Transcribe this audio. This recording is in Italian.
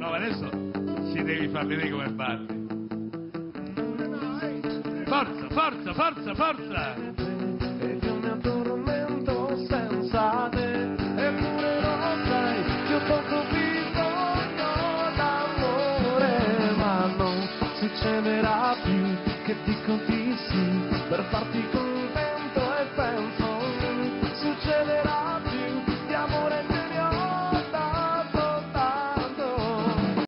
No, adesso ci devi far vedere come balli. Forza, forza, forza, forza! Io mi addormento senza te Eppure lo sai che poco bisogno d'amore Ma non succederà più che dico di sì Per farti